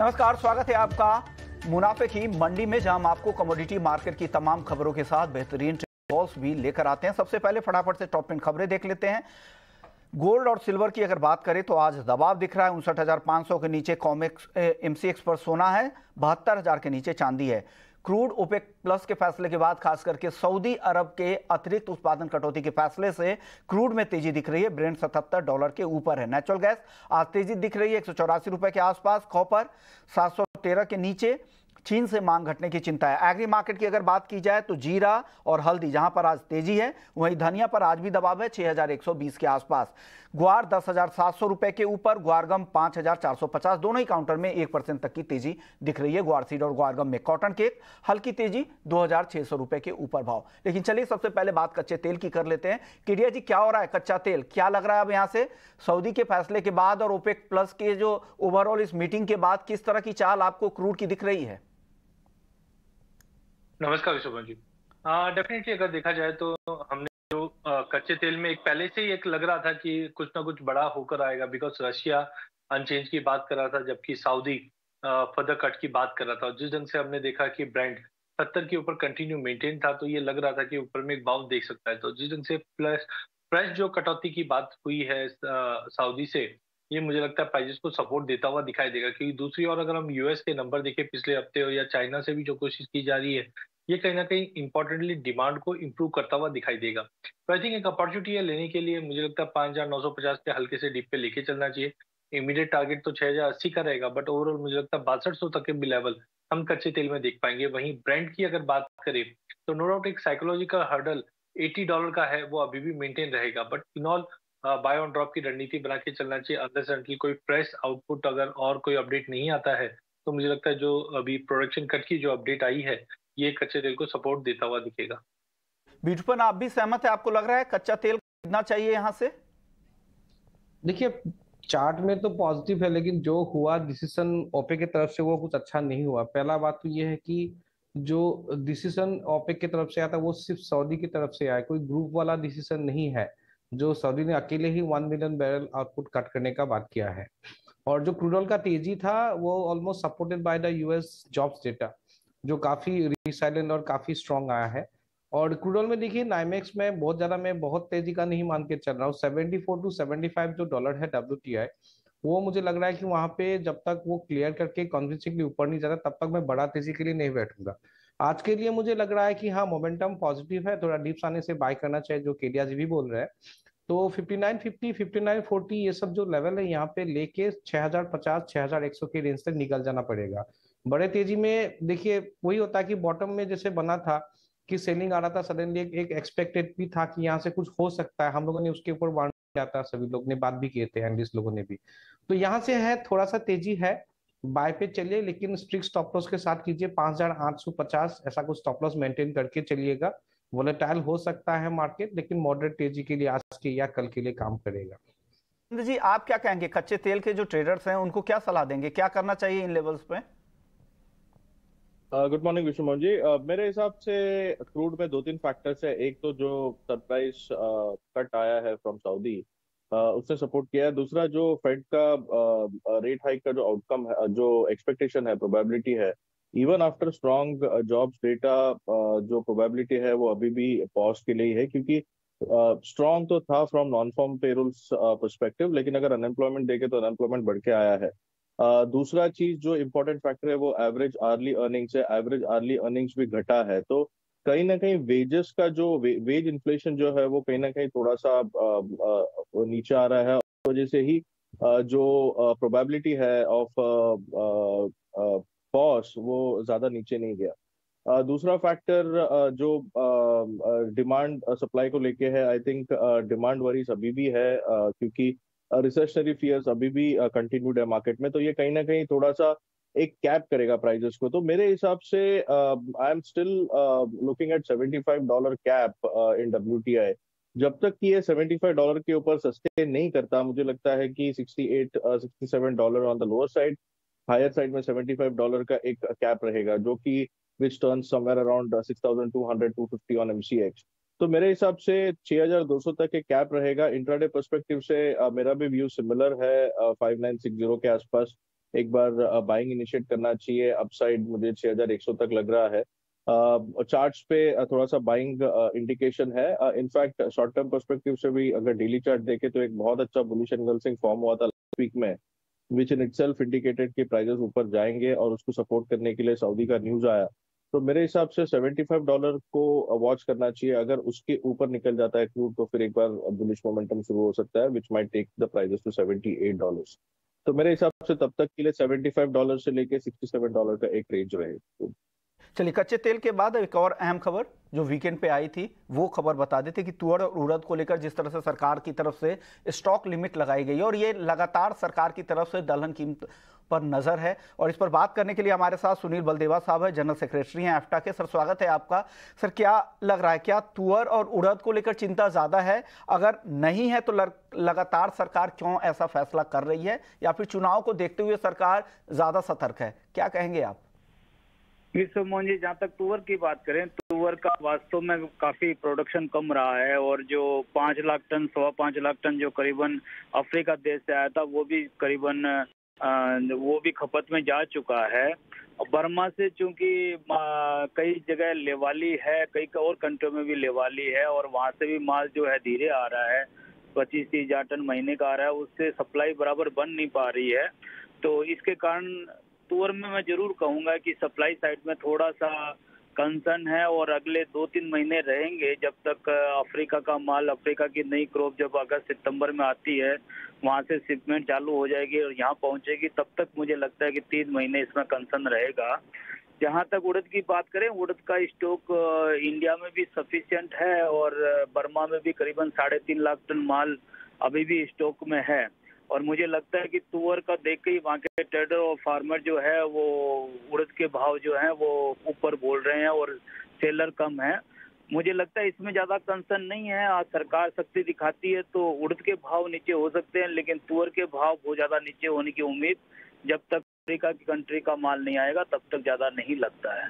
नमस्कार, स्वागत है आपका मुनाफे की मंडी में, जहाँ हम आपको कमोडिटी मार्केट की तमाम खबरों के साथ बेहतरीन बॉल्स भी लेकर आते हैं। सबसे पहले फटाफट से टॉप टेन खबरें देख लेते हैं। गोल्ड और सिल्वर की अगर बात करें तो आज दबाव दिख रहा है। उनसठ के नीचे कॉमेक्स एमसीएक्स पर सोना है, बहत्तर के नीचे चांदी है। क्रूड ओपेक प्लस के फैसले के बाद, खास करके सऊदी अरब के अतिरिक्त उत्पादन कटौती के फैसले से क्रूड में तेज़ी दिख रही है। ब्रेंड 77 डॉलर के ऊपर है। नेचुरल गैस आज तेज़ी दिख रही है, एक सौ चौरासी रुपए के आसपास। कॉपर 713 के नीचे चीन से मांग घटने की चिंता है। एग्री मार्केट की अगर बात की जाए तो जीरा और हल्दी, जहाँ पर आज तेज़ी है, वहीं धनिया पर आज भी दबाव है 6120 के आसपास। ग्वार दस हज़ार सात सौ रुपए के ऊपर, ग्वारगम पाँच हज़ार चार सौ पचास, दोनों ही काउंटर में एक परसेंट तक की तेज़ी दिख रही है ग्वार सीड और ग्वारगम में कॉटन केक, हल्की तेज़ी दो हज़ार छह सौ रुपए के ऊपर भाव। लेकिन चलिए सबसे पहले बात कच्चे तेल की कर लेते हैं। किडिया जी, क्या हो रहा है कच्चा तेल? क्या लग रहा है अब यहाँ से? सऊदी के फैसले के बाद और ओपेक प्लस के जो ओवरऑल इस मीटिंग के बाद किस तरह की चाल आपको क्रूड की दिख रही है? नमस्कार विशोभन जी। डेफिनेटली अगर देखा जाए तो हमने जो कच्चे तेल में एक पहले से ही एक लग रहा था कि कुछ ना कुछ बड़ा होकर आएगा बिकॉज़ रशिया अनचेंज की बात कर रहा था, जबकि सऊदी फर्दर कट की बात कर रहा था। जिस ढंग से हमने देखा कि ब्रांड सत्तर के ऊपर कंटिन्यू मेंटेन था तो ये लग रहा था कि ऊपर में एक बाउंस देख सकता है। तो जिस ढंग से प्लस फ्रेश जो कटौती की बात हुई है सऊदी से, ये मुझे लगता है प्राइजेस को सपोर्ट देता हुआ दिखाई देगा। क्योंकि दूसरी ओर अगर हम यूएस के नंबर देखें, पिछले हफ़्ते हो या चाइना से भी जो कोशिश की जा रही है ये कहीं ना कहीं इंपॉर्टेंटली डिमांड को इम्प्रूव करता हुआ दिखाई देगा। तो आई थिंक एक अपॉर्चुनिटी है लेने के लिए। मुझे लगता है पाँच हज़ार नौ सौ पचास के हल्के से डिप पे लेके चलना चाहिए। इमीडिएट टारगेट तो छह हज़ार अस्सी का रहेगा बट ओवरऑल मुझे लगता है बासठ सौ तक के भी लेवल हम कच्चे तेल में देख पाएँगे। वहीं ब्रांड की अगर बात करें तो नो डाउट एक साइकोलॉजिकल हर्डल 80 डॉलर का है, वो अभी भी मेंटेन रहेगा। But in all buy on drop की रणनीति बना के चलना चाहिए। अंदर से कोई फ्रेश आउटपुट अगर और कोई अपडेट नहीं आता है तो मुझे लगता है जो अभी प्रोडक्शन कट की जो अपडेट आई है ये कच्चे तेल को सपोर्ट देता हुआ दिखेगा। ब्यूटीफुल आप भी सहमत है? आपको लग रहा है कच्चा तेल खरीदना चाहिए यहाँ से? देखिए चार्ट में तो पॉजिटिव है लेकिन जो हुआ डिसीज़न ओपे की तरफ़ से वो कुछ अच्छा नहीं हुआ। पहला बात तो ये है कि जो डिसीज़न ओपेक की तरफ़ से आया था वो सिर्फ़ सऊदी की तरफ़ से आया कोई ग्रुप वाला डिसीज़न नहीं है। जो सऊदी ने अकेले ही one million barrel output cut करने का बात किया है। और जो क्रूडल का तेज़ी था वो almost supported by the US jobs data जो काफ़ी रिसाइलेंट और काफ़ी स्ट्रॉन्ग आया है। और क्रूडल में देखिए नाइमेक्स में बहुत ज़्यादा मैं बहुत तेज़ी का नहीं मान के चल रहा हूँ। Seventy four to seventy five जो डॉलर है डब्ल्यू वो मुझे लग रहा है कि वहाँ पे जब तक वो क्लियर करके कॉन्विंसिंगली ऊपर नहीं जा रहा, तब तक मैं बड़ा तेज़ी के लिए नहीं बैठूँगा। आज के लिए मुझे लग रहा है कि हाँ मोमेंटम पॉजिटिव है, थोड़ा डीप्स आने से बाय करना चाहिए, जो केडिया जी भी बोल रहे हैं। तो 5950 5940 ये सब जो लेवल है, यहाँ पे लेके 6050 6100 के रेंज तक निकल जाना पड़ेगा। बड़े तेज़ी में देखिए वही होता है कि बॉटम में जैसे बना था कि सेलिंग आ रहा था सडनली एक, एक एक्सपेक्टेड भी था कि यहाँ से कुछ हो सकता है। हम लोगों ने उसके ऊपर वार्न किया था सभी लोग ने बात भी किए थे एनालिस्ट लोगों ने भी। तो यहाँ से है थोड़ा सा तेज़ी है बाय पे चलिए लेकिन स्ट्रिक्ट स्टॉप लॉस के साथ कीजिए पाँच हज़ार आठ सौ पचास ऐसा कुछ स्टॉप लॉस मेंटेन करके चलिएगा। वोलेटाइल हो सकता है मार्केट लेकिन मॉडरेट तेज़ी के लिए आज के या कल के लिए काम करेगा। जी आप क्या कहेंगे? कच्चे तेल के जो ट्रेडर्स हैं उनको क्या सलाह देंगे? क्या करना चाहिए इन लेवल्स पे? Good morning Vishnu ji. uh, मेरे हिसाब से क्रूड में दो तीन फैक्टर्स है। एक तो जो सरप्राइज़ कट uh, आया है फ्रॉम सऊदी uh, उसने सपोर्ट किया है। दूसरा जो फेड का रेट हाइक का जो आउटकम है जो एक्सपेक्टेशन है प्रोबेबिलिटी है even after strong jobs data जो प्रोबेबिलिटी है वो अभी भी पॉज के लिए है क्योंकि स्ट्रॉन्ग तो था from non farm payrolls perspective लेकिन अगर अनएम्प्लॉयमेंट देखे तो अनएम्प्लॉयमेंट बढ़ के आया है। दूसरा चीज़ जो इम्पोर्टेंट फैक्टर है वो एवरेज आर्ली अर्निंग्स है। एवरेज आर्ली अर्निंग्स भी घटा है। तो कहीं ना कहीं वेजेस का जो वे, वेज इन्फ्लेशन जो है वो कहीं ना कहीं थोड़ा सा नीचे आ रहा है। वजह से ही जो प्रोबेबिलिटी है ऑफ़ पॉस वो ज़्यादा नीचे नहीं गया। दूसरा फैक्टर जो डिमांड सप्लाई को लेके है आई थिंक डिमांड वरीज अभी भी है क्योंकि रिसेशनरी फियर्स अभी भी कंटिन्यूड है मार्केट में तो ये कहीं ना कहीं थोड़ा सा एक कैप करेगा प्राइजेस को। तो मेरे हिसाब से I am still looking at 75 dollar cap in W जब तक कि ये 75 डॉलर के ऊपर सस्टेन नहीं करता, मुझे लगता है कि 68 67 dollar on the lower side higher side में 75 डॉलर का एक कैप रहेगा, जो कि which turn somewhere around 6200 250 on MCX तो मेरे हिसाब से 6200 तक एक कैप रहेगा। इंट्राडे पर्सपेक्टिव से मेरा भी व्यू सिमिलर है uh, 5960 के आसपास। एक बार बाइंग इनिशिएट करना चाहिए। अपसाइड मुझे 6100 तक लग रहा है। चार्ट्स पे थोड़ा सा बाइंग इंडिकेशन है। In fact short term perspective से भी अगर डेली चार्ट देखे तो एक बहुत अच्छा बुलिश एनगल्सिंग फॉर्म हुआ था लास्ट वीक में विच इन इटसेल्फ इंडिकेटेड कि प्राइजेस ऊपर जाएँगे और उसको सपोर्ट करने के लिए सऊदी का न्यूज़ आया। तो मेरे हिसाब से 75 डॉलर को वॉच करना चाहिए। अगर उसके ऊपर निकल जाता है क्रूड तो फिर एक बार बुलिश मोमेंटम शुरू हो सकता है which might take the prices to 78 dollars तो मेरे हिसाब से तब तक के लिए 75 डॉलर से लेके 67 डॉलर का एक रेंज रहे। चलिए, कच्चे तेल के बाद एक और अहम खबर जो वीकेंड पे आई थी, वो खबर बता देते कि तुअर और उड़द को लेकर जिस तरह से सरकार की तरफ़ से स्टॉक लिमिट लगाई गई और ये लगातार सरकार की तरफ़ से दलहन कीमत पर नज़र है। और इस पर बात करने के लिए हमारे साथ सुनील बलदेवा साहब है, जनरल सेक्रेटरी हैं एफ्टा के। सर, स्वागत है आपका। सर, क्या लग रहा है, क्या तुअर और उड़द को लेकर चिंता ज़्यादा है? अगर नहीं है तो लगातार सरकार क्यों ऐसा फैसला कर रही है? या फिर चुनाव को देखते हुए सरकार ज़्यादा सतर्क है? क्या कहेंगे आप? मोहन जी, जहाँ तक तुअर की बात करें, तुअर का वास्तव में काफ़ी प्रोडक्शन कम रहा है। और जो पाँच लाख टन, सवा पाँच लाख टन जो करीबन अफ्रीका देश से आया था, वो भी करीबन वो भी खपत में जा चुका है। बर्मा से चूँकि कई जगह लेवाली है, कई और कंट्रियों में भी लेवाली है और वहाँ से भी माल जो है धीरे आ रहा है। पच्चीस, तीस हज़ार टन महीने का आ रहा है, उससे सप्लाई बराबर बन नहीं पा रही है। तो इसके कारण तुअर में मैं ज़रूर कहूँगा कि सप्लाई साइड में थोड़ा सा कंसर्न है और अगले दो तीन महीने रहेंगे जब तक अफ्रीका का माल, अफ्रीका की नई क्रॉप जब अगस्त, सितंबर में आती है, वहाँ से शिपमेंट चालू हो जाएगी और यहाँ पहुंचेगी, तब तक मुझे लगता है कि तीन महीने इसमें कंसर्न रहेगा। जहाँ तक उड़द की बात करें, उड़द का स्टॉक इंडिया में भी सफिशियंट है और बर्मा में भी करीबन साढ़े तीन लाख टन माल अभी भी स्टॉक में है। और मुझे लगता है कि तुअर का देख के ही वहाँ के ट्रेडर और फार्मर जो है, वो उड़द के भाव जो है, वो ऊपर बोल रहे हैं और सेलर कम है। मुझे लगता है इसमें ज़्यादा कंसर्न नहीं है। आज सरकार शक्ति दिखाती है तो उड़द के भाव नीचे हो सकते हैं, लेकिन तुअर के भाव बहुत ज़्यादा नीचे होने की उम्मीद जब तक अफ्रीका की कंट्री का माल नहीं आएगा, तब तक ज़्यादा नहीं लगता है।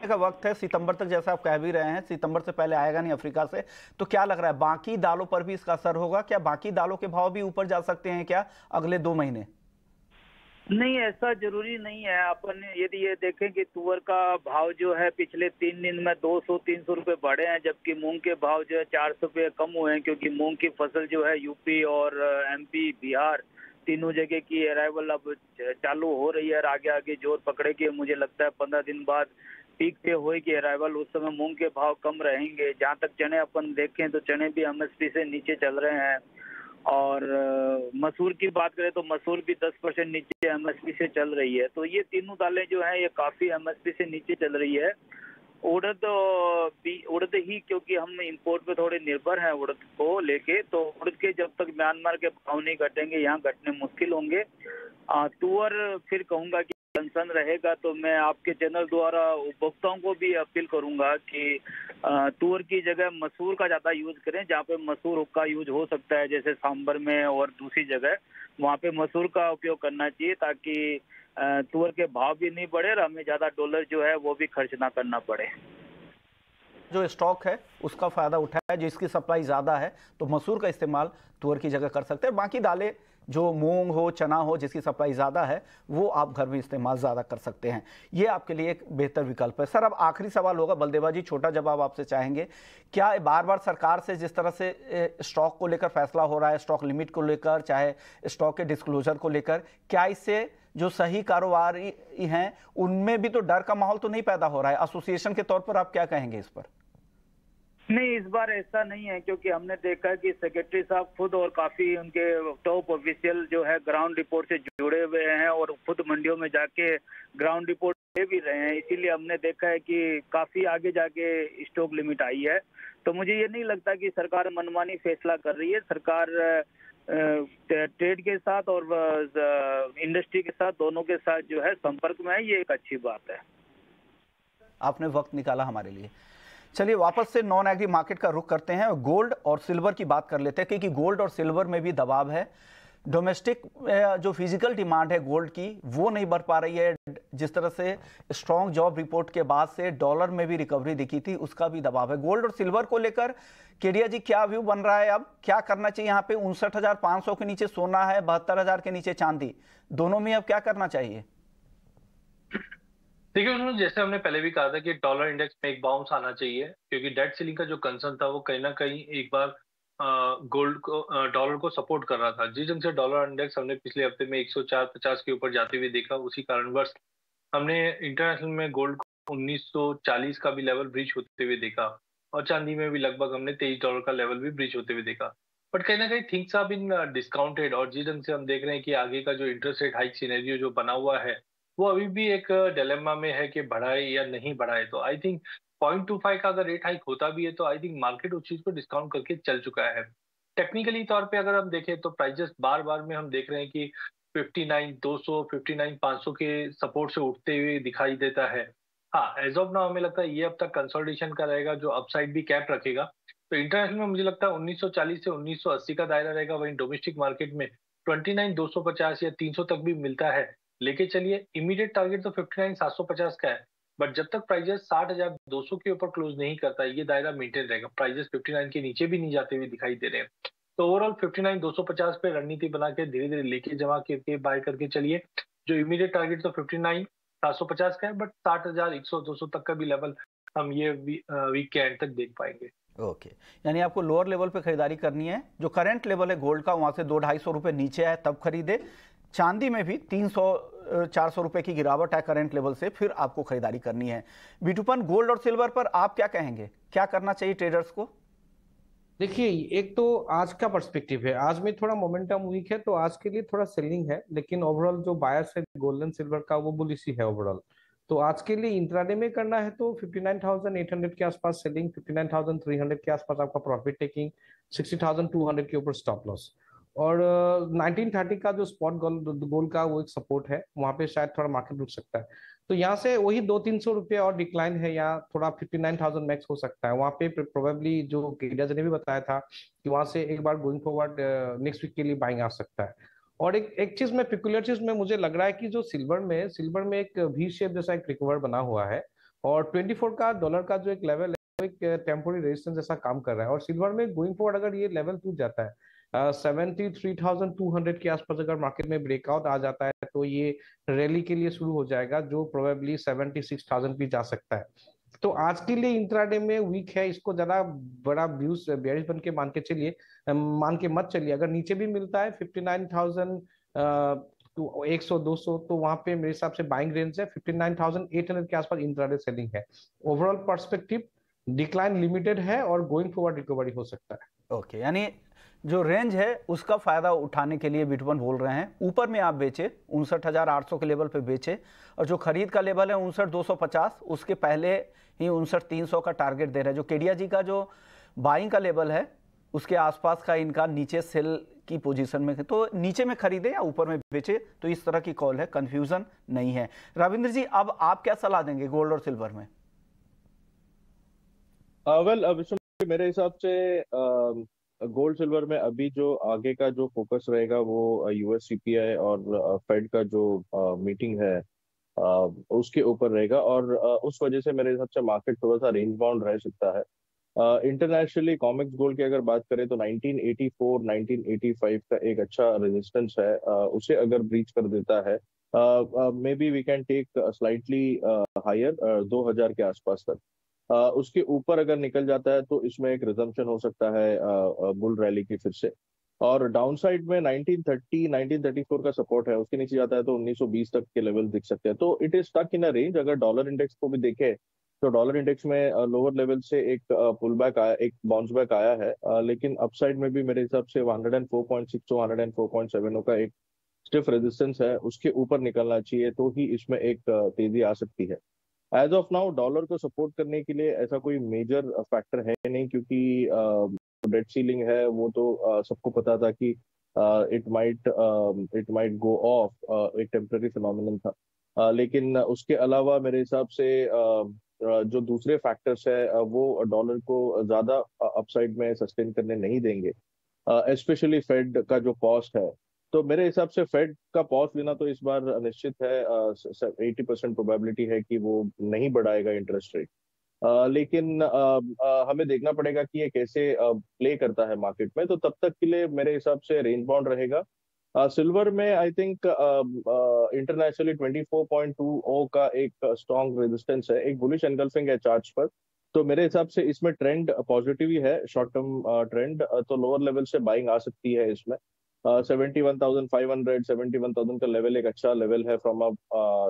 का वक्त है, सितंबर तक जैसा आप कह भी रहे हैं, सितंबर से पहले आएगा नहीं अफ्रीका से तो क्या लग रहा है, बाकी दालों पर भी इसका असर होगा? क्या बाकी दालों के भाव भी ऊपर जा सकते हैं क्या अगले दो महीने? नहीं, ऐसा ज़रूरी नहीं है। अपन यदि ये देखें कि तुअर का भाव जो है, पिछले तीन दिन में 200-300 रुपए बढ़े हैं, जबकि मूंग के भाव जो है, चार सौ रुपये कम हुए हैं, क्योंकि मूंग की फ़सल जो है, यूपी और एमपी बिहार तीनों जगह की अराइवल अब चालू हो रही है, और आगे आगे ज़ोर पकड़ेगी मुझे लगता है पंद्रह दिन बाद पीक पे होगी अराइवल उस समय मूंग के भाव कम रहेंगे। जहाँ तक चने अपन देखें तो चने भी एमएसपी से नीचे चल रहे हैं। और मसूर की बात करें तो मसूर भी 10 परसेंट नीचे एमएसपी से चल रही है। तो ये तीनों दालें जो है, ये काफ़ी एमएसपी से नीचे चल रही है। उड़द भी, उड़द ही क्योंकि हम इंपोर्ट पे थोड़े निर्भर हैं उड़द को लेके तो उड़द के जब तक म्यांमार के भाव नहीं घटेंगे, यहाँ घटने मुश्किल होंगे। तुअर फिर कहूँगा कि कंसर्न रहेगा तो मैं आपके चैनल द्वारा उपभोक्ताओं को भी अपील करूँगा कि तुअर की जगह मसूर का ज़्यादा यूज़ करें, जहाँ पे मसूर का यूज़ हो सकता है, जैसे सांबर में और दूसरी जगह। वहाँ पे मसूर का उपयोग करना चाहिए ताकि तुअर के भाव भी नहीं बढ़े और हमें ज़्यादा डॉलर जो है वो भी खर्च ना करना पड़े। जो स्टॉक है, उसका फ़ायदा उठाया, जिसकी सप्लाई ज़्यादा है तो मसूर का इस्तेमाल तुअर की जगह कर सकते हैं। बाकी दालें जो मूंग हो, चना हो, जिसकी सप्लाई ज़्यादा है, वो आप घर में इस्तेमाल ज़्यादा कर सकते हैं। ये आपके लिए एक बेहतर विकल्प है। सर, अब आखिरी सवाल होगा बलदेवा जी छोटा जवाब आपसे चाहेंगे। क्या बार बार सरकार से जिस तरह से स्टॉक को लेकर फैसला हो रहा है, स्टॉक लिमिट को लेकर, चाहे स्टॉक के डिस्क्लोजर को लेकर, क्या इससे जो सही कारोबारी हैं, उनमें भी तो डर का माहौल तो नहीं पैदा हो रहा है? एसोसिएशन के तौर पर आप क्या कहेंगे इस पर? नहीं, इस बार ऐसा नहीं है, क्योंकि हमने देखा है कि सेक्रेटरी साहब खुद और काफ़ी उनके टॉप ऑफिशियल जो है ग्राउंड रिपोर्ट से जुड़े हुए हैं और खुद मंडियों में जाके ग्राउंड रिपोर्ट दे भी रहे हैं। इसीलिए हमने देखा है कि काफ़ी आगे जाके स्टॉक लिमिट आई है। तो मुझे ये नहीं लगता कि सरकार मनमानी फैसला कर रही है। सरकार ट्रेड के साथ और इंडस्ट्री के साथ दोनों के साथ जो है संपर्क में है, ये एक अच्छी बात है। आपने वक्त निकाला हमारे लिए। चलिए वापस से नॉन एग्री मार्केट का रुख करते हैं। गोल्ड और सिल्वर की बात कर लेते हैं, क्योंकि गोल्ड और सिल्वर में भी दबाव है। डोमेस्टिक जो फ़िज़िकल डिमांड है गोल्ड की, वो नहीं बढ़ पा रही है। जिस तरह से स्ट्रॉन्ग जॉब रिपोर्ट के बाद से डॉलर में भी रिकवरी दिखी थी, उसका भी दबाव है। गोल्ड और सिल्वर को लेकर केडिया जी, क्या व्यू बन रहा है अब? क्या करना चाहिए यहाँ पे? उनसठ के नीचे सोना है, बहत्तर के नीचे चांदी। दोनों में अब क्या करना चाहिए? देखिए उन्होंने, जैसे हमने पहले भी कहा था कि डॉलर इंडेक्स में एक बाउंस आना चाहिए, क्योंकि डेट सीलिंग का जो कंसर्न था, वो कहीं ना कहीं एक बार गोल्ड को डॉलर को सपोर्ट कर रहा था। जिस ढंग से डॉलर इंडेक्स हमने पिछले हफ़्ते में 104 50 के ऊपर जाते हुए देखा, उसी कारणवश हमने इंटरनेशनल में गोल्ड को 1940 का भी लेवल ब्रिज होते हुए देखा और चांदी में भी लगभग हमने तेईस डॉलर का लेवल भी ब्रिज होते हुए देखा। बट कहीं ना कहीं थिंग्स आर बिन डिस्काउंटेड और जिस ढंग से हम देख रहे हैं कि आगे का जो इंटरेस्ट रेट हाइक सीनेरियो जो बना हुआ है वो अभी भी एक डिलेमा में है कि बढ़ाए या नहीं बढ़ाए। तो I think point two five का अगर रेट हाइक होता भी है तो आई थिंक मार्केट उस चीज़ को डिस्काउंट करके चल चुका है। टेक्निकली तौर पे अगर हम देखें तो प्राइजेस बार बार में हम देख रहे हैं कि 59 200 59 500 के सपोर्ट से उठते हुए दिखाई देता है। हाँ एज ऑफ़ नाउ हमें लगता है ये अब तक कंसोलिडेशन का रहेगा, जो अपसाइड भी कैप रखेगा। तो इंटरनेशनल में मुझे लगता है 1940 से 1980 का दायरा रहेगा, वहीं डोमेस्टिक मार्केट में 29 250 या 300 तक भी मिलता है। लेके चलिए। इमीडिएट टारगेट तो 59 750 का है। बट जब तक प्राइजेस साठ हज़ार दो सौ के ऊपर क्लोज नहीं करता, ये दायरा मेंटेन रहेगा। प्राइजेस 59 के नीचे भी नहीं जाते हुए दिखाई दे रहे हैं। तो ओवरऑल 59 250 पे रणनीति बना के धीरे धीरे लेके जमा करके बाय करके चलिए। जो इमीडिएट टारगेट तो 59 750 का है बट साठ हज़ार एक सौ, दो सौ तक का भी लेवल हम ये वीक के एंड तक देख पाएँगे। ओके. यानी आपको लोअर लेवल पे खरीदारी करनी है। जो करंट लेवल है गोल्ड का, वहाँ से दो ढाई सौ रुपए नीचे है तब खरीदे। चांदी में भी तीन सौ चार सौ रुपए की गिरावट है करंट लेवल से, फिर आपको खरीदारी करनी है। बीटूपन गोल्ड और सिल्वर पर आप क्या कहेंगे? क्या करना चाहिए ट्रेडर्स को? देखिए, एक तो आज का पर्सपेक्टिव है। आज में थोड़ा मोमेंटम वीक है तो आज के लिए थोड़ा सेलिंग है, लेकिन ओवरऑल जो बायर्स है गोल्ड एंड सिल्वर का, वो बुलिसी है ओवरऑल तो आज के लिए इंट्राडे में करना है तो 59,800 के आसपास सेलिंग 59,300 के आसपास आपका प्रॉफिट टेकिंग 60,200 के ऊपर स्टॉप लॉस और नाइनटीन थर्टी का जो स्पॉट गोल गोल का वो एक सपोर्ट है वहाँ पे शायद थोड़ा मार्केट रुक सकता है। तो यहाँ से वही दो तीन सौ रुपये और डिक्लाइन है या थोड़ा फिफ्टी नाइन थाउज़ेंड मैक्स हो सकता है। वहाँ पे प्रोबेबली जो केडियाज ने भी बताया था कि वहाँ से एक बार गोइंग फॉरवर्ड नेक्स्ट वीक के लिए बाइंग आ सकता है। और एक एक चीज़ में पिकुलर चीज़ में मुझे लग रहा है कि जो सिल्वर में सिल्वर में एक वी शेप जैसा एक रिकवर बना हुआ है और 24 का डॉलर का जो एक लेवल है एक टेम्पोरी रेजिस्टेंस जैसा काम कर रहा है। और सिल्वर में गोइंग फॉरवर्ड अगर ये लेवल टूट जाता है seventy three thousand two hundred के आसपास अगर मार्केट में ब्रेकआउट आ जाता है तो ये रैली के लिए शुरू हो जाएगा, जो प्रोबेबली सेवेंटी सिक्स थाउज़ेंड भी जा सकता है। तो आज के लिए इंट्राडे में वीक है इसको ज़्यादा बड़ा व्यूज़ बेरिश बन के मान के चलिए मान के मत चलिए। अगर नीचे भी मिलता है फिफ्टी नाइन थाउज़ेंड एक सौ दो सौ तो वहाँ पे मेरे हिसाब से बाइंग रेंज है। Fifty nine thousand eight hundred के आसपास इंट्राडे सेलिंग है। ओवरऑल परस्पेक्टिव डिक्लाइन लिमिटेड है और गोइंग फॉरवर्ड रिकवरी हो सकता है। ओके okay, यानी जो रेंज है उसका फ़ायदा उठाने के लिए बिटवन बोल रहे हैं। ऊपर में आप बेचे उनसठ के लेवल पे बेचे। और जो खरीद का लेवल है उनसठ दो उसके पहले ही उनसठ तीन का टारगेट दे रहे हैं। जो केडिया जी का जो बाइंग का लेवल है उसके आसपास का इनका नीचे सेल की पोजीशन में तो नीचे में खरीदे या ऊपर में बेचे तो इस तरह की कॉल है कंफ्यूजन नहीं है। रविंद्र जी अब आप क्या सलाह देंगे गोल्ड और सिल्वर में? वेल uh, well, मेरे हिसाब से uh, गोल्ड सिल्वर में अभी जो आगे का जो फोकस रहेगा वो यूएस सीपीआई और फेड का जो मीटिंग है उसके ऊपर रहेगा और उस वजह से मेरे हिसाब से मार्केट थोड़ा सा रेंज बाउंड रह सकता है। इंटरनेशनली कॉमिक्स गोल्ड की अगर बात करें तो 1984 1985 का एक अच्छा रेजिस्टेंस है uh, उसे अगर ब्रीच कर देता है maybe we can take slightly higher 2000 के आसपास तक। उसके ऊपर अगर निकल जाता है तो इसमें एक रिजम्पशन हो सकता है बुल रैली की फिर से। और डाउन साइड में 1930 1934 का सपोर्ट है, उसके नीचे जाता है तो 1920 तक के लेवल दिख सकते हैं। तो it is stuck in a range अगर डॉलर इंडेक्स को भी देखें तो डॉलर इंडेक्स में लोअर लेवल से एक पुल बैक आया, एक बाउंस बैक आया है लेकिन अपसाइड में भी मेरे हिसाब से 104.6 टू 104.7 का एक स्टिफ रेजिस्टेंस है, उसके ऊपर निकलना चाहिए तो ही इसमें एक तेज़ी आ सकती है। एज ऑफ़ नाउ डॉलर को सपोर्ट करने के लिए ऐसा कोई मेजर फैक्टर है नहीं क्योंकि डेट सीलिंग है वो तो uh, सबको पता था कि it might it might go of एक टेम्पररी फिनोमिनन था। Uh, लेकिन उसके अलावा मेरे हिसाब से uh, जो दूसरे फैक्टर्स है वो डॉलर को ज़्यादा अपसाइड में सस्टेन करने नहीं देंगे। स्पेशली uh, फेड का जो कॉस्ट है तो मेरे हिसाब से फेड का पॉज लेना तो इस बार निश्चित है। एटी परसेंट प्रोबेबिलिटी है कि वो नहीं बढ़ाएगा इंटरेस्ट रेट लेकिन हमें देखना पड़ेगा कि ये कैसे प्ले करता है मार्केट में। तो तब तक के लिए मेरे हिसाब से रेंज बाउंड रहेगा। सिल्वर में आई थिंक इंटरनेशनली 24.20 का एक स्ट्रॉन्ग रेजिस्टेंस है। एक बुलिश एनगल्फिंग है चार्ज पर। तो मेरे हिसाब से इसमें ट्रेंड पॉजिटिव ही है। शॉर्ट टर्म ट्रेंड तो लोअर लेवल से बाइंग आ सकती है इसमें। Seventy one thousand five hundred seventy one thousand का लेवल एक अच्छा लेवल है from a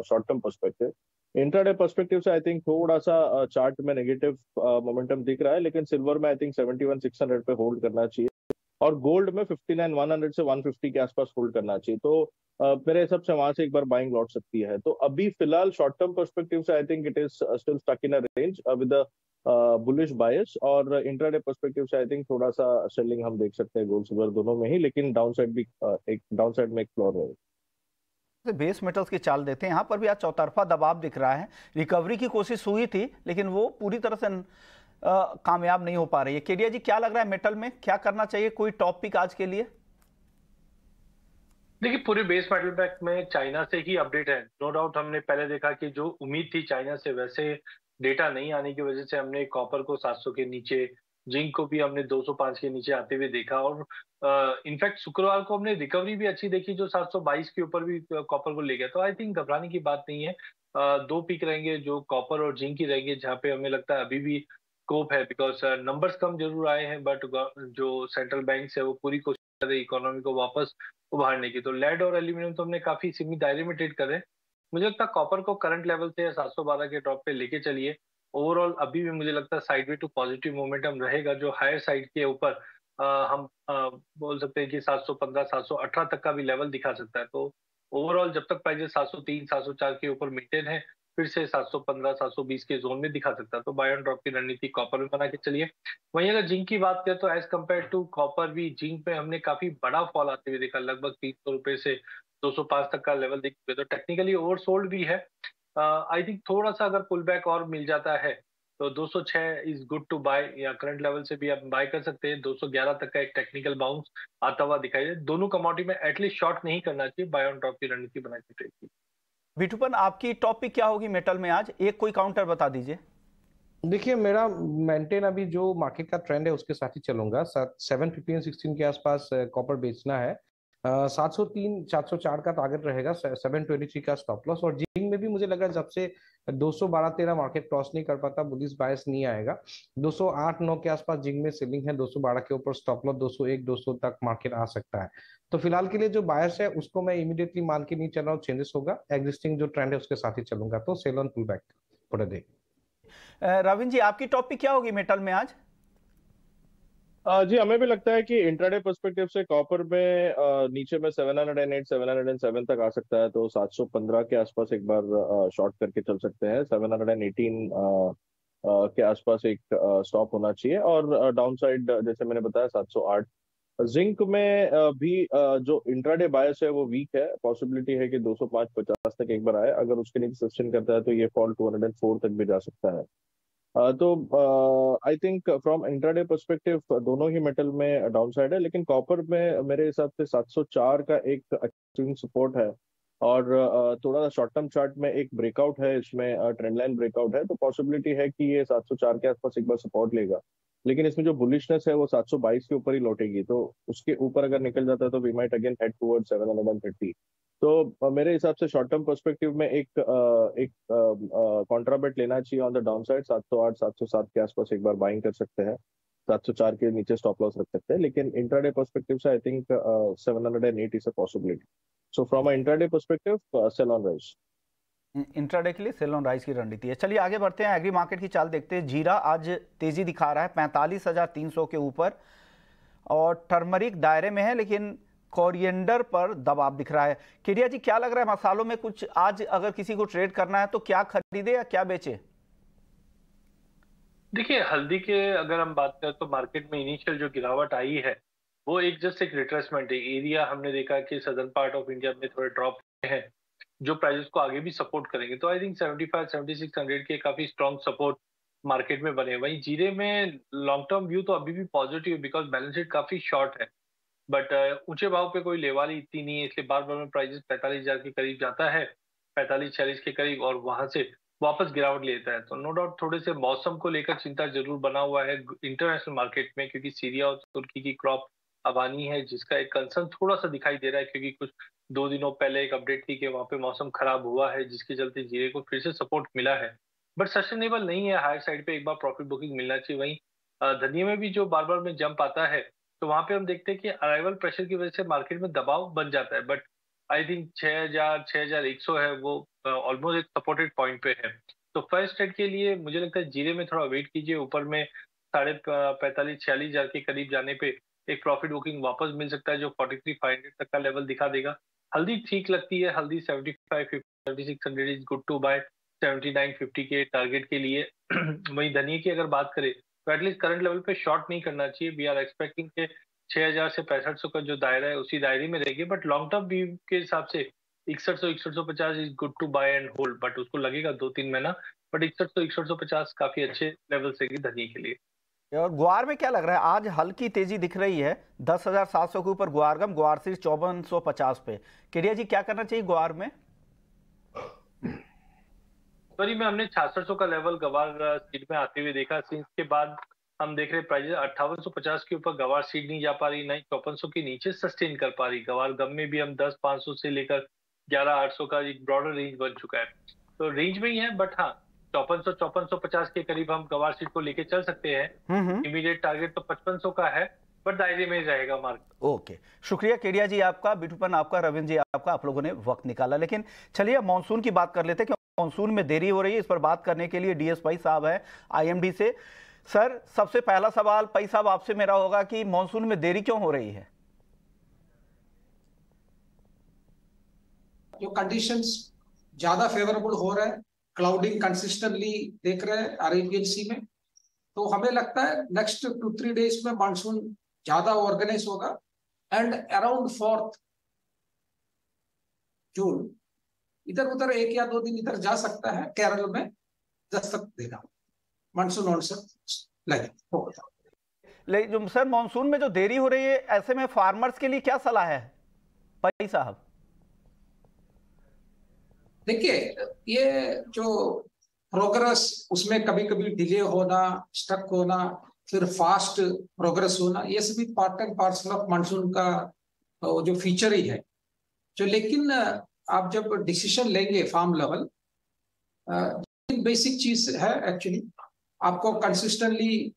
short term perspective intraday perspective से आई थिंक थोड़ा सा चार्ट में नेगेटिव मोमेंटम दिख रहा है, लेकिन सिल्वर में I think seventy one six hundred पे होल्ड करना चाहिए और गोल्ड में फिफ्टी नाइन वन हंड्रेड से वन फिफ्टी के आसपास होल्ड करना चाहिए। तो मेरे हिसाब से वहाँ से एक बार बाइंग लौट सकती है। तो अभी फ़िलहाल शॉर्ट टर्म परस्पेक्टिव से I think it is still stuck in a range with bullish bias और इंट्राडे परस्पेक्टिव से आई थिंक थोड़ा सा सेलिंग हम देख सकते हैं गोल्ड सिल्वर दोनों में ही, लेकिन डाउन साइड भी एक डाउन साइड में एक फ्लोर रहेगा बेस मेटल्स की चाल देते हैं। यहाँ पर भी आज चौतरफा दबाव दिख रहा है। रिकवरी की कोशिश हुई थी, लेकिन वो पूरी तरह से कामयाब नहीं हो पा रही है। केडिया जी, क्या लग रहा है मेटल में? क्या करना चाहिए? कोई टॉप पिक आज के लिए? देखिए पूरे बेस मेटल पैक में चाइना से ही अपडेट है। नो डाउट हमने पहले देखा कि जो उम्मीद थी चाइना से वैसे डेटा नहीं आने की वजह से हमने कॉपर को 700 के नीचे जिंक को भी हमने 205 के नीचे आते हुए देखा और इनफैक्ट शुक्रवार को हमने रिकवरी भी अच्छी देखी जो 722 के ऊपर भी कॉपर को ले गया। तो आई थिंक घबराने की बात नहीं है। आ, दो पिक रहेंगे जो कॉपर और जिंक ही रहेंगे जहाँ पे हमें लगता है अभी भी स्कोप है बिकॉज़ नंबर्स कम ज़रूर आए हैं बट जो सेंट्रल बैंक है वो पूरी कोशिश कर रहे इकोनॉमी को वापस उभारने की। तो लेड और एल्यूमिनियम तो हमने काफ़ी सीमित दायरे में ट्रेड कर। मुझे लगता है कॉपर को करंट लेवल से सात सौ बारह के ड्रॉप पे लेके चलिए। ओवरऑल अभी भी मुझे लगता है sideways to positive momentum रहेगा। जो हायर साइड के ऊपर हम आ, बोल सकते हैं कि 715 718 तक का भी लेवल दिखा सकता है। तो ओवरऑल जब तक प्राइजेस 703 704 के ऊपर मेंटेन है फिर से 715 720 के जोन में दिखा सकता है। तो बाय ड्रॉप की रणनीति कॉपर में बना के चलिए। वहीं अगर जिंक की बात करें तो एज कंपेयर टू कॉपर भी जिंक पे हमने काफ़ी बड़ा फॉल आते हुए देखा। लगभग तीन सौ रुपए से 205 तक का लेवल दिख तो टेक्निकली ओवरसोल्ड भी है। आई थिंक थोड़ा सा अगर पुल बैक और मिल जाता है तो 206 इज़ गुड टू बाय या करंट लेवल से भी आप बाय कर सकते हैं। 211 तक का एक टेक्निकल बाउंस आता हुआ दिखाई दे। दोनों कमोडिटी में एटलीस्ट शॉर्ट नहीं करना चाहिए। बाय ऑन टॉप की रणनीति बना के। बिटूपन आपकी टॉपिक क्या होगी मेटल में आज? एक कोई काउंटर बता दीजिए। देखिए, मेरा मेंटेन अभी जो मार्केट का ट्रेंड है, उसके साथ ही चलूँगा। सेवन फिफ्टीन सिक्सटीन के आसपास कॉपर बेचना है। सात सौ तीन सात सौ चार का टारगेट रहेगा सेवन ट्वेंटी थ्री का स्टॉप लॉस और जिंग में भी मुझे लगा जब से दो सौ बारह तेरह मार्केट क्रॉस नहीं कर पाता बुलिस बायस नहीं आएगा। दो सौ आठ, नौ के आसपास जिंग में सेलिंग है, दो सौ बारह के ऊपर स्टॉप लॉस दो सौ एक, दो सौ तक मार्केट आ सकता है। तो फ़िलहाल के लिए जो बायस है, उसको मैं इमीडिएटली मान के नहीं चल रहा हूँ चेंजेस होगा। एग्जिस्टिंग जो ट्रेंड है, उसके साथ ही चलूँगा। तो sell on pull back for day Ravind ji, आपकी टॉपिक क्या होगी मेटल में आज? जी, हमें भी लगता है कि इंट्राडे पर्सपेक्टिव से कॉपर में नीचे में 708 707 तक आ सकता है तो 715 के आसपास एक बार शॉर्ट करके चल सकते हैं। 718 के आसपास एक स्टॉप होना चाहिए और डाउन साइड जैसे मैंने बताया 708 जिंक में भी जो इंट्राडे बायस है, वो वीक है। पॉसिबिलिटी है कि 205 50 तक एक बार आए। अगर उसके नीचे सस्टेन करता है तो ये फॉल 204 तक भी जा सकता है। तो I think from intraday perspective दोनों ही मेटल में डाउन साइड है, लेकिन कॉपर में मेरे हिसाब से 704 का एक अच्छा सपोर्ट है। और थोड़ा सा शॉर्ट टर्म चार्ट में एक ब्रेकआउट है, इसमें ट्रेंड लाइन ब्रेकआउट है तो पॉसिबिलिटी है कि ये 704 के आसपास एक बार सपोर्ट लेगा। लेकिन इसमें जो बुलिशनेस है, वो 722 के ऊपर ही लौटेगी तो उसके ऊपर अगर निकल जाता है तो we might again head toward 730 तो मेरे हिसाब से शॉर्ट टर्म पर्सपेक्टिव में एक एक कॉन्ट्राबेट लेना चाहिए ऑन द डाउन साइड सात सौ आठ, सात सौ सात के आसपास एक बार बाइंग कर सकते हैं। सात सौ चार के नीचे स्टॉप लॉस रख सकते हैं, लेकिन इंट्राडे पर्सपेक्टिव से I think seven hundred and eight is a possibility so from a intraday perspective sell on rise intraday के लिए सेल ऑन राइज की रणनीति है। चलिए आगे बढ़ते हैं एग्री मार्केट की चाल देखते हैं। जीरा आज तेज़ी दिखा रहा है, पैंतालीस हज़ार तीन सौ के ऊपर और टर्मरिक दायरे में है, लेकिन कोरिएंडर पर दबाव दिख रहा है। केडिया जी, क्या लग रहा है मसालों में कुछ आज अगर किसी को ट्रेड करना है तो क्या खरीदे या क्या बेचे? देखिए, हल्दी के अगर हम बात करें तो मार्केट में इनिशियल जो गिरावट आई है, वो एक जस्ट एक रिट्रेसमेंट है। एरिया हमने देखा कि सदर्न पार्ट ऑफ़ इंडिया में थोड़े ड्रॉप है, जो प्राइजेस को आगे भी सपोर्ट करेंगे। तो आई थिंक 75 7600 के काफ़ी स्ट्रॉन्ग सपोर्ट मार्केट में बने वहीं जीरे में लॉन्ग टर्म व्यू तो अभी भी पॉजिटिव बिकॉज़ बैलेंस शीट काफ़ी शॉर्ट है। बट ऊँचे भाव पे कोई लेवाली इतनी नहीं है, इसलिए बार बार में प्राइजेस पैंतालीस हज़ार के करीब जाता है, पैंतालीस, छियालीस के करीब और वहाँ से वापस गिरावट लेता है। तो नो डाउट थोड़े से मौसम को लेकर चिंता ज़रूर बना हुआ है इंटरनेशनल मार्केट में, क्योंकि सीरिया और तुर्की की क्रॉप अबानी है, जिसका एक कंसर्न थोड़ा सा दिखाई दे रहा है, क्योंकि कुछ दो दिनों पहले एक अपडेट थी कि वहाँ पे मौसम खराब हुआ है, जिसके चलते जीरे को फिर से सपोर्ट मिला है। बट सस्टेनेबल नहीं है हायर साइड पे एक बार प्रॉफिट बुकिंग मिलना चाहिए वहीं। धनिया में भी जो बार बार में जंप आता है तो वहाँ पे हम देखते हैं कि अराइवल प्रेशर की वजह से मार्केट में दबाव बन जाता है बट आई थिंक छह हज़ार छह हज़ार एक सौ है वो ऑलमोस्ट एक सपोर्टेड पॉइंट पे है। तो फ़र्स्ट ट्रेड के लिए मुझे लगता है जीरे में थोड़ा वेट कीजिए, ऊपर में साढ़े पैंतालीस, छियालीस हज़ार के करीब जाने पे एक प्रॉफिट बुकिंग वापस मिल सकता है, जो फोर्टी थ्री फाइव हंड्रेड तक का लेवल दिखा देगा। हल्दी ठीक लगती है, हल्दी seventy five fifty six hundred is good to buy seventy nine fifty के टारगेट के लिए। वही धनिया की अगर बात करें तो एटलीस्ट करंट लेवल पे शॉर्ट नहीं करना चाहिए। वी आर एक्सपेक्टिंग के छह हज़ार से पैंसठ सौ का जो दायरा है, उसी दायरे में रहेगी। बट लॉन्ग टर्म व्यू के हिसाब से इकसठ सौ इकसठ सौ पचास is good to buy and hold but उसको लगेगा दो तीन महीना। बट इकसठ सौ इकसठ सौ पचास काफ़ी अच्छे लेवल से धनिया के लिए। और गुआर में क्या लग रहा है? आज हल्की तेज़ी दिख रही है। दस हज़ार सात सौ के ऊपर गुआरगम गुआर सिर्फ़ चौवन सौ पचास पे। केडिया जी, क्या करना चाहिए गुआर में? सॉरी में हमने छियासठ का लेवल गवार सीट में आते हुए देखा। इसके बाद हम देख रहे प्राइजेस अट्ठावन के ऊपर गवार सीट नहीं जा पा रही नहीं चौपन के नीचे सस्टेन कर पा रही। गवार गम में भी हम दस पाँच सौ लेकर ग्यारह आठ सौ का एक ब्रॉडर रेंज बन चुका है। तो रेंज में ही है बट हाँ चौपन सौ चौपन सौ पचास के करीब हम गवार सीट को लेके चल सकते हैं। इमीडिएट टारगेट तो पचपन सौ का है बट दायरे में रहेगा मार्केट ओके शुक्रिया केडिया जी आपका बिटूपन आपका रविंद्र जी आपका आप लोगों ने वक्त निकाला। लेकिन चलिए मानसून की बात कर लेते हैं मानसून में देरी हो रही है, इस पर बात करने के लिए डीएस भाई साहब है आईएमडी से। सर, सबसे पहला सवाल पई साहब आपसे मेरा होगा कि मानसून में देरी क्यों हो रही है? जो कंडीशंस ज़्यादा फेवरेबल हो रहे हैं क्लाउडिंग कंसिस्टेंटली देख रहे हैं अरेबियन सी में तो हमें लगता है नेक्स्ट टू थ्री डेज़ में मानसून ज़्यादा ऑर्गेनाइज होगा। एंड अराउंड फोर्थ जून इधर उधर एक या दो दिन इधर जा सकता है केरल में दस्तक देगा मानसून ऑनसेट लगे लेकिन सर मानसून में जो देरी हो रही है ऐसे में फार्मर्स के लिए क्या सलाह है? पई साहब। देखिए ये जो प्रोग्रेस उसमें कभी कभी डिले होना स्टक होना फिर फास्ट प्रोग्रेस होना ये सभी part and parcel of monsoon का जो फीचर ही है। जो लेकिन आप जब डिसीज़न लेंगे फार्म लेवल बेसिक चीज़ है एक्चुअली आपको कंसिस्टेंटली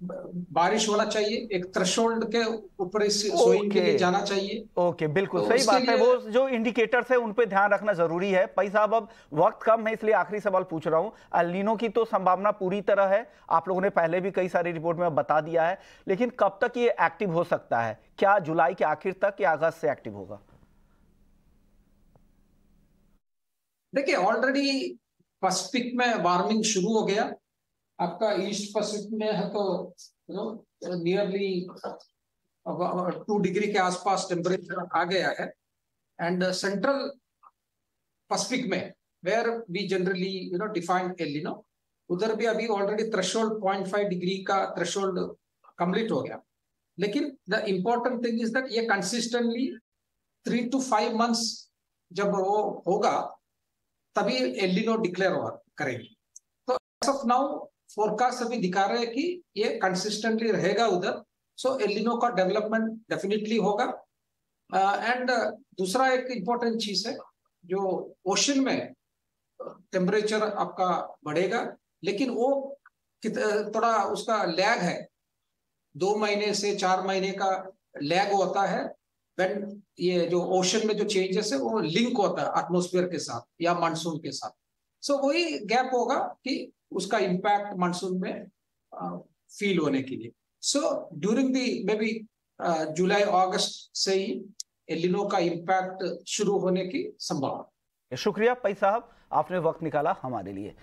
बारिश होना चाहिए एक थ्रेशोल्ड के ऊपर सोइंग के लिए जाना चाहिए। ओके बिल्कुल तो सही बात है। वो जो इंडिकेटर्स है उन पे ध्यान रखना ज़रूरी है। पई साहब अब वक्त कम है इसलिए आखिरी सवाल पूछ रहा हूँ। अलिनो की तो संभावना पूरी तरह है। आप लोगों ने पहले भी कई सारी रिपोर्ट में बता दिया है। लेकिन कब तक ये एक्टिव हो सकता है? क्या जुलाई के आखिर तक या अगस्त से एक्टिव होगा? देखिए ऑलरेडी पैसिफिक में वार्मिंग शुरू हो गया। आपका ईस्ट पैसिफिक में है तो you know nearly two degree के आसपास टेम्परेचर आ गया है। एंड सेंट्रल पैसिफिक में where we generally you know defined El Nino उधर भी अभी already threshold point five degree का थ्रेशोल्ड कंप्लीट हो गया। लेकिन the important thing is that ये consistently three two five months जब वो होगा तभी एलिनो डिक्लेयर करेगी। तो ऑफ़ नाउ फोरकास्ट अभी दिखा रहे हैं कि ये कंसिस्टेंटली रहेगा उधर। सो एलिनो का डेवलपमेंट डेफिनेटली होगा। एंड uh, uh, दूसरा एक इम्पोर्टेंट चीज़ है जो ओशन में टेम्परेचर आपका बढ़ेगा लेकिन वो थोड़ा उसका लैग है। दो महीने से चार महीने का लैग होता है। वेन ये जो ओशन में जो चेंजेस है वो लिंक होता है एटमोस्फेयर के साथ या मानसून के साथ। सो so, वही गैप होगा कि उसका इम्पैक्ट मानसून में फील uh, होने के लिए। So during the may be जुलाई अगस्त से ही एलिनो का इम्पैक्ट शुरू होने की संभावना। शुक्रिया पई साहब आपने वक्त निकाला हमारे लिए।